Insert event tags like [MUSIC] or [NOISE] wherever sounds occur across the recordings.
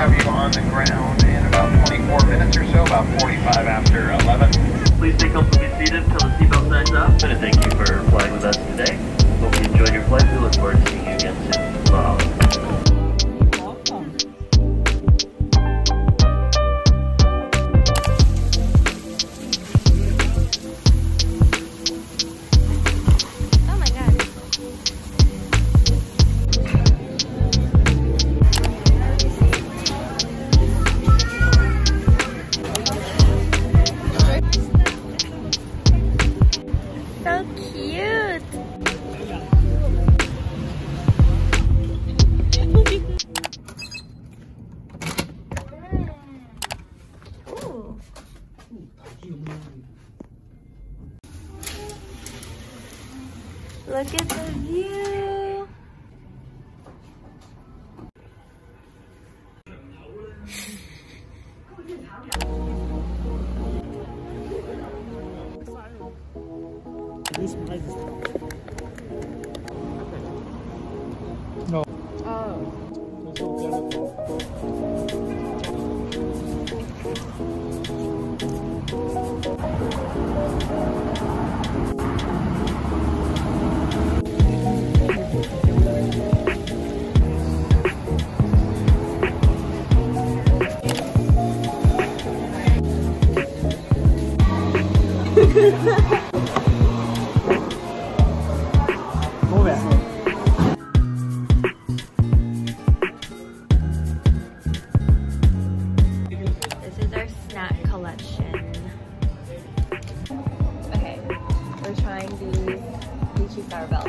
have you on the ground in about 24 minutes or so, about 45 after 11. Please stay comfortably seated until the seatbelt signs up. And thank you for flying with us today. Hope you enjoyed your flight. We look forward to seeing you again soon. Look at we're trying these lychee sour bells.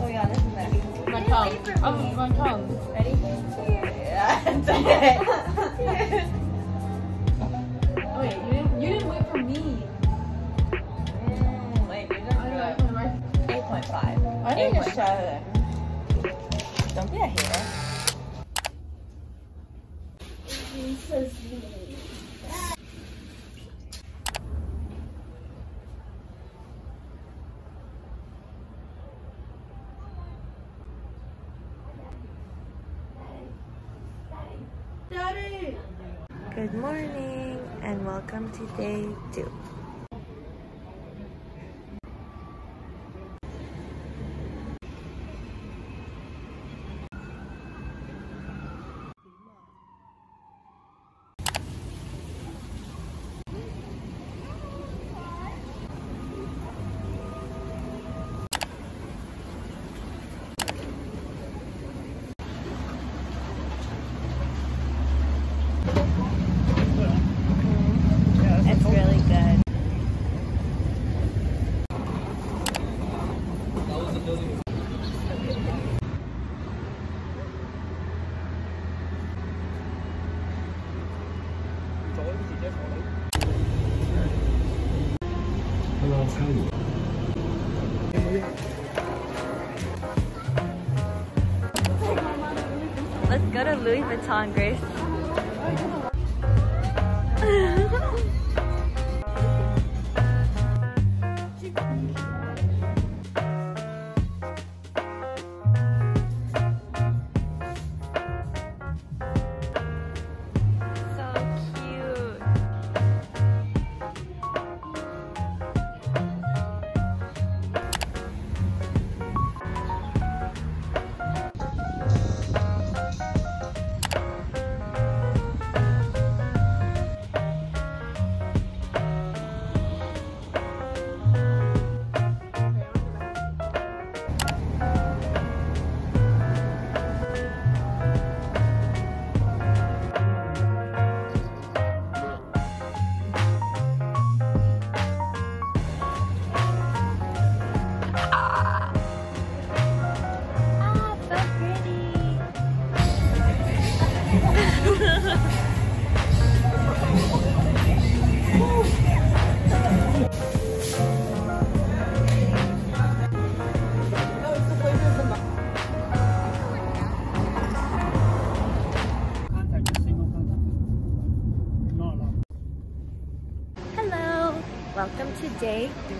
Oh yeah, this is nice. My tongue. Oh, my tongue. Ready? Oh, [LAUGHS] wait, you didn't, you didn't wait for me. Mm, wait, are know, I good. 8.5. I think it's 8.7. Don't be a hater. Good morning and welcome to day two. Let's go to Louis Vuitton, Grace. [LAUGHS]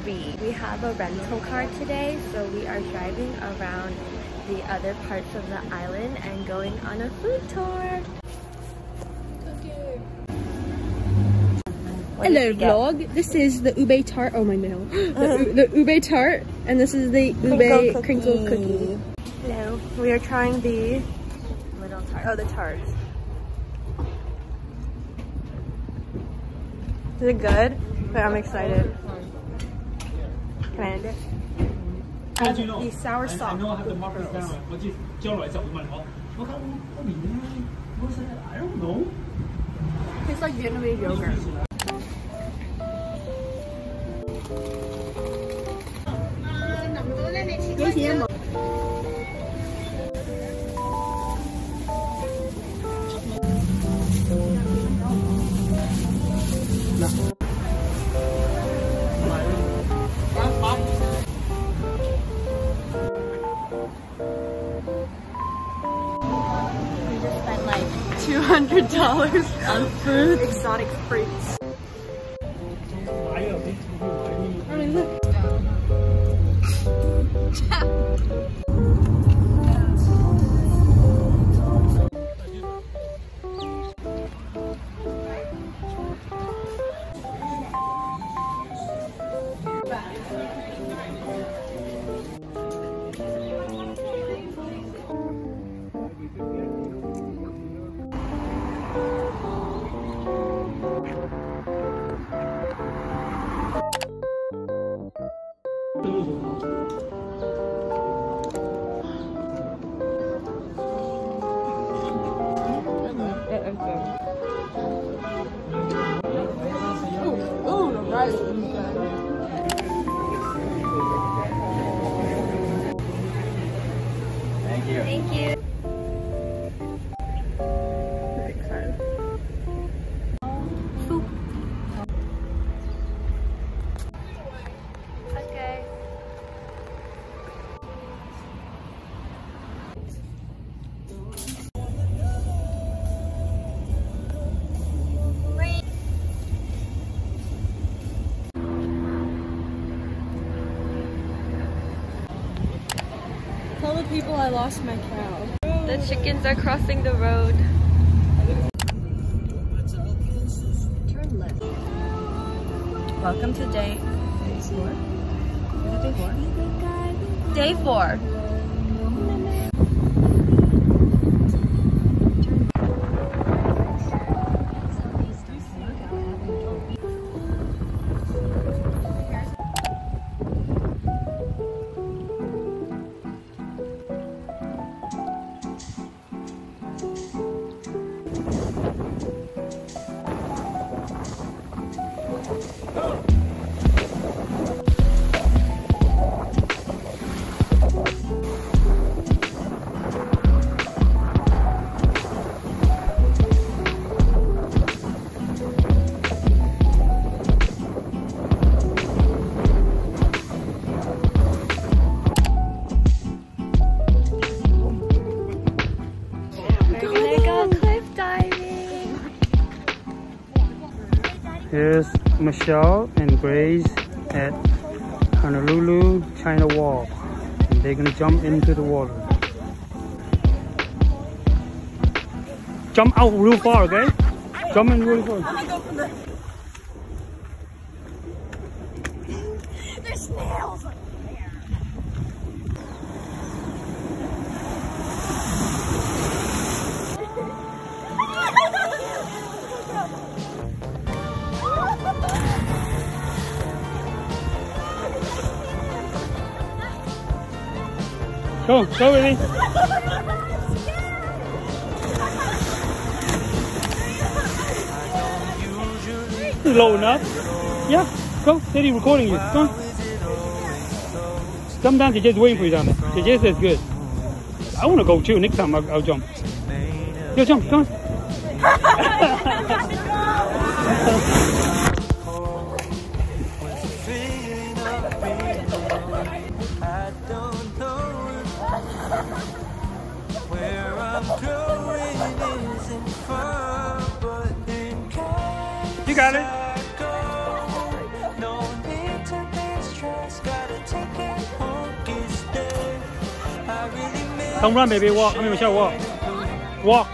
three. We have a rental car today, so we are driving around the other parts of the island and going on a food tour. Hello vlog, this is the ube tart, oh my nail, the, [LAUGHS] the ube tart, and this is the ube Crinkle crinkle cookie. Hello. We are trying the little tart. Oh, the tarts. Is it good? Wait, I'm excited. Can I end it? The sour 我 salt. know I have the markers down，我就交来就问我，我讲我年咧，我实 I don't know。 Tastes like Vietnamese yogurt. We $200 on fruits. Exotic people I lost my cow. The chickens are crossing the road. Turn left. Welcome to day four. day four. We're Michelle and Grace at Honolulu China Wall. And they're gonna jump into the water. Jump out real far, okay? Jump in real far. Go, go, baby. Low enough. Yeah, go. Daddy recording you. Go on. Jump down. Jeje's waiting for you down there. Jeje says good. I want to go too. Next time I'll, I'll jump. Go jump. Come on. You got it. Don't run, baby. Walk. I mean, Michelle, walk. Walk.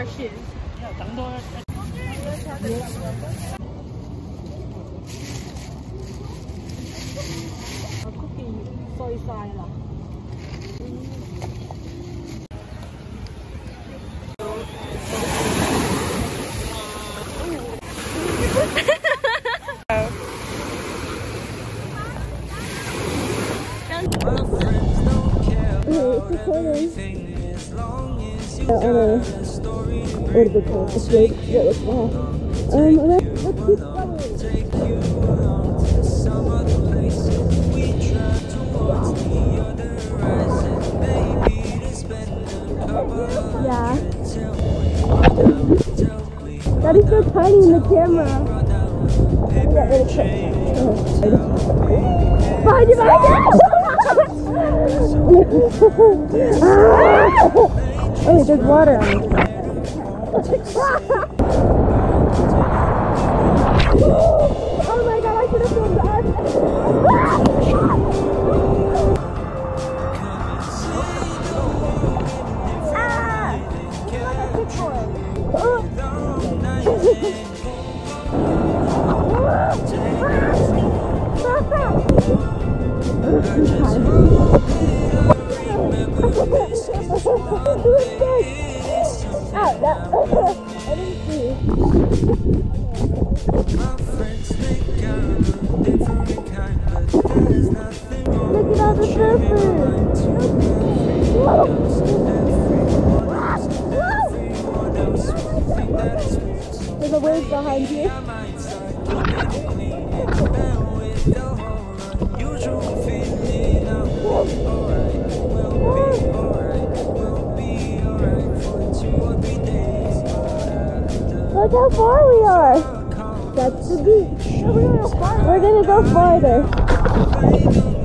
二十。要等多。個 cookie 碎晒啦。or the cold escape, what was wrong. Um. Yeah. That is so tiny in the camera. Oh. Behind you, behind you! oh there's water on it. The. There's a wave behind you. Look how far we are. That's the beach. We're gonna go farther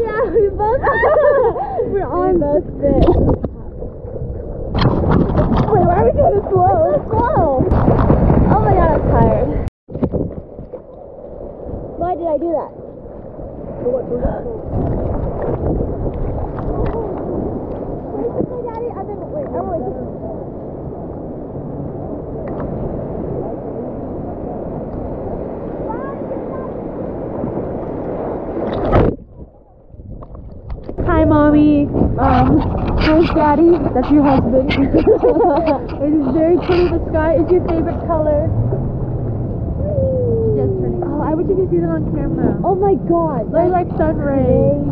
yeah, we both [LAUGHS] We're on both fit. That's your husband. [LAUGHS] it is very pretty. The sky is your favorite color. Oh, I wish you could see that on camera. Oh my God. They're like sun rays.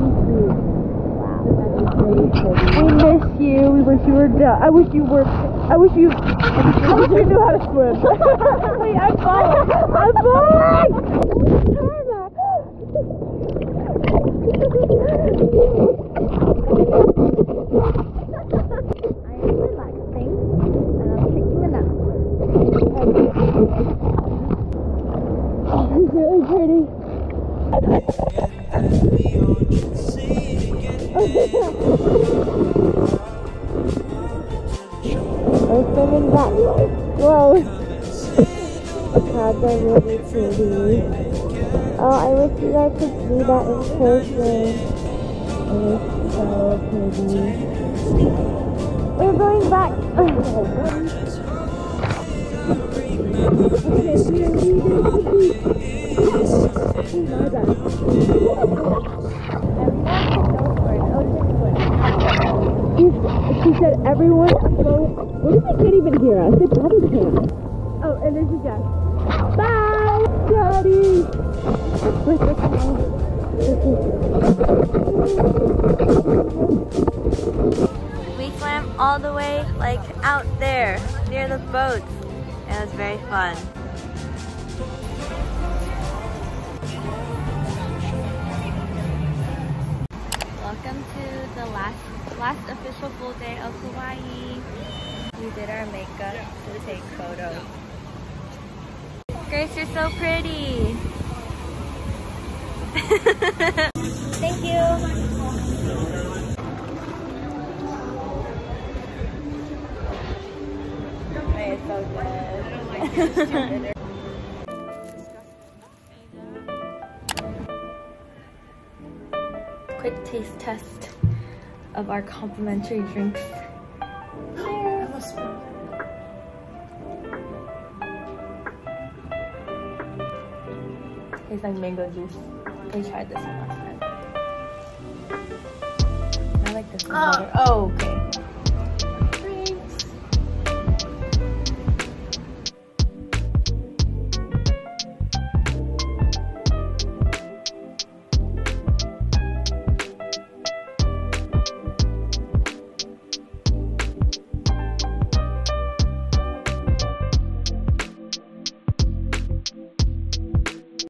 We miss you. We wish you were done. I wish you were. I wish you. I wish you knew how to swim. [LAUGHS] Wait, I'm falling. I'm falling. Karma. [LAUGHS] it's really pretty. We're swimming back. Whoa. Clouds are really pretty. Oh, I wish you guys could see that in person. It is so pretty. We're going back. [LAUGHS] She said everyone go. What if they can't even hear us? They probably can't. Oh, and there's a Jeff. Bye, Daddy. We swam all the way like out there near the boats. Very fun. Welcome to the last last official full day of Hawaii. We did our makeup to take photos. Grace, you're so pretty. [LAUGHS] Thank you. So good. Quick taste test of our complimentary drinks. Tastes like mango juice. We tried this one last time. I like this one better. Oh, okay.